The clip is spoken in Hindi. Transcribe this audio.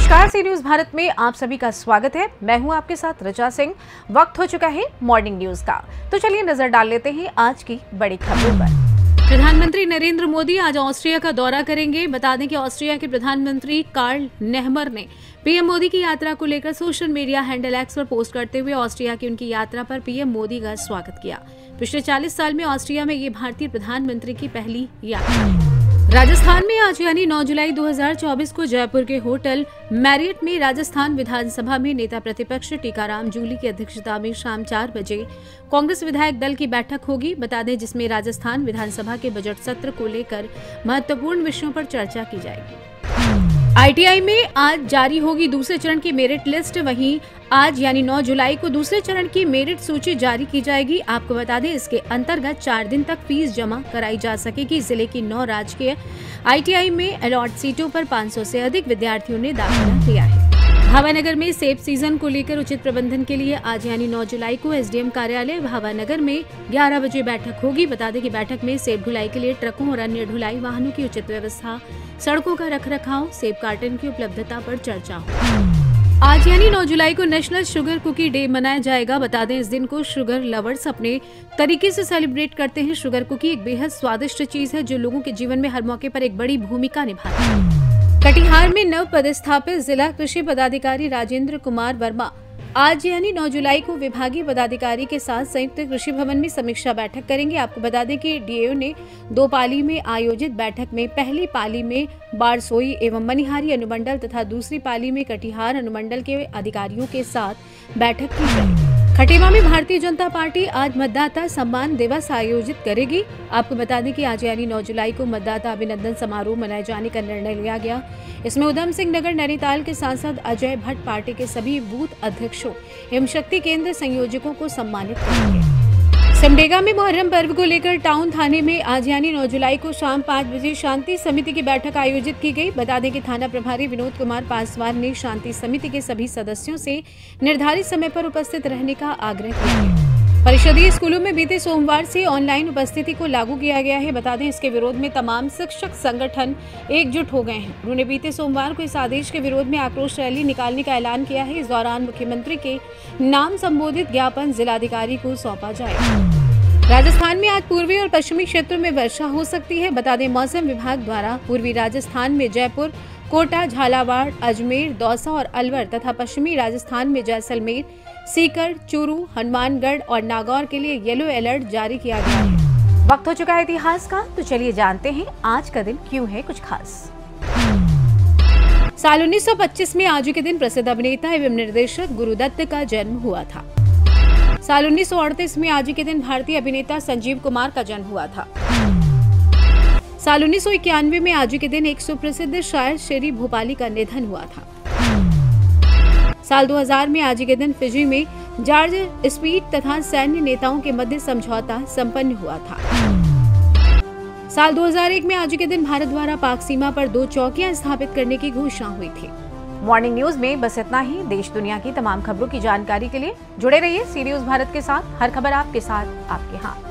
नमस्कार, सी न्यूज़ भारत में आप सभी का स्वागत है। मैं हूँ आपके साथ रजा सिंह। वक्त हो चुका है मॉर्निंग न्यूज़ का। तो चलिए नज़र डाल लेते हैं आज की बड़ी खबरों पर। प्रधानमंत्री नरेंद्र मोदी आज ऑस्ट्रिया का दौरा करेंगे। बता दें कि ऑस्ट्रिया के प्रधानमंत्री कार्ल नेहमर ने पीएम मोदी की यात्रा को लेकर सोशल मीडिया हैंडल एक्स पर पोस्ट करते हुए ऑस्ट्रिया की उनकी यात्रा पर पीएम मोदी का स्वागत किया। पिछले 40 साल में ऑस्ट्रिया में ये भारतीय प्रधानमंत्री की पहली यात्रा। राजस्थान में आज यानी 9 जुलाई 2024 को जयपुर के होटल मैरियट में राजस्थान विधानसभा में नेता प्रतिपक्ष टीकाराम जूली की अध्यक्षता में शाम चार बजे कांग्रेस विधायक दल की बैठक होगी। बता दें, जिसमें राजस्थान विधानसभा के बजट सत्र को लेकर महत्वपूर्ण विषयों पर चर्चा की जाएगी। आईटीआई में आज जारी होगी दूसरे चरण की मेरिट लिस्ट। वहीं आज यानी 9 जुलाई को दूसरे चरण की मेरिट सूची जारी की जाएगी। आपको बता दें, इसके अंतर्गत चार दिन तक फ़ीस जमा कराई जा सकेगी। ज़िले की नौ राजकीय आईटीआई में अलॉट सीटों पर 500 से अधिक विद्यार्थियों ने दाखिला लिया है। भावानगर में सेब सीज़न को लेकर उचित प्रबंधन के लिए आज यानी 9 जुलाई को एसडीएम कार्यालय भावानगर में 11 बजे बैठक होगी। बता दें कि बैठक में सेब ढुलाई के लिए ट्रकों और अन्य ढुलाई वाहनों की उचित व्यवस्था, सड़कों का रखरखाव, सेब कार्टन की उपलब्धता पर चर्चा। आज यानी 9 जुलाई को नेशनल शुगर कुकी डे मनाया जाएगा। बता दें, इस दिन को शुगर लवर्स अपने तरीके से सेलिब्रेट करते हैं। शुगर कुकी एक बेहद स्वादिष्ट चीज़ है जो लोगों के जीवन में हर मौके पर एक बड़ी भूमिका निभाती है। कटिहार में नव पदस्थापित जिला कृषि पदाधिकारी राजेंद्र कुमार वर्मा आज यानी 9 जुलाई को विभागीय पदाधिकारी के साथ संयुक्त कृषि भवन में समीक्षा बैठक करेंगे। आपको बता दें कि डीएओ ने दो पाली में आयोजित बैठक में पहली पाली में बारसोई एवं मनिहारी अनुमंडल तथा दूसरी पाली में कटिहार अनुमंडल के अधिकारियों के साथ बैठक की। खटीमा में भारतीय जनता पार्टी आज मतदाता सम्मान दिवस आयोजित करेगी। आपको बता दें कि आज यानी 9 जुलाई को मतदाता अभिनंदन समारोह मनाए जाने का निर्णय लिया गया। इसमें उधम सिंह नगर, नैनीताल के सांसद अजय भट्ट, पार्टी के सभी बूथ अध्यक्षों एवं शक्ति केंद्र संयोजकों को सम्मानित करेंगे समडेगा में मुहर्रम पर्व को लेकर टाउन थाने में आज यानी 9 जुलाई को शाम 5 बजे शांति समिति की बैठक आयोजित की गई। बता दें कि थाना प्रभारी विनोद कुमार पासवान ने शांति समिति के सभी सदस्यों से निर्धारित समय पर उपस्थित रहने का आग्रह किया। परिषदीय स्कूलों में बीते सोमवार से ऑनलाइन उपस्थिति को लागू किया गया है। बता दें, इसके विरोध में तमाम शिक्षक संगठन एकजुट हो गए हैं। उन्होंने बीते सोमवार को इस आदेश के विरोध में आक्रोश रैली निकालने का ऐलान किया है। इस दौरान मुख्यमंत्री के नाम संबोधित ज्ञापन जिलाधिकारी को सौंपा जाएगा। राजस्थान में आज पूर्वी और पश्चिमी क्षेत्रों में वर्षा हो सकती है। बता दें मौसम विभाग द्वारा पूर्वी राजस्थान में जयपुर कोटा झालावाड़ अजमेर दौसा और अलवर तथा पश्चिमी राजस्थान में जैसलमेर सीकर चूरू हनुमानगढ़ और नागौर के लिए येलो अलर्ट जारी किया गया है। वक्त हो चुका है इतिहास का तो चलिए जानते हैं आज का दिन क्यों है कुछ खास। साल 1925 में आज के दिन प्रसिद्ध अभिनेता एवं निर्देशक गुरुदत्त का जन्म हुआ था। साल उन्नीस सौ अड़तीस में आज के दिन भारतीय अभिनेता संजीव कुमार का जन्म हुआ था। साल उन्नीस सौ इक्यानवे में आज के दिन एक सुप्रसिद्ध शायर शेरी भोपाली का निधन हुआ था। साल 2000 में आज के दिन फिजी में जॉर्ज स्पीड तथा सैन्य नेताओं के मध्य समझौता संपन्न हुआ था। साल 2001 में आज के दिन भारत द्वारा पाक सीमा पर दो चौकियाँ स्थापित करने की घोषणा हुई थी। मॉर्निंग न्यूज़ में बस इतना ही। देश दुनिया की तमाम खबरों की जानकारी के लिए जुड़े रहिए सी न्यूज़ भारत के साथ। हर खबर आपके साथ, आपके हाथ।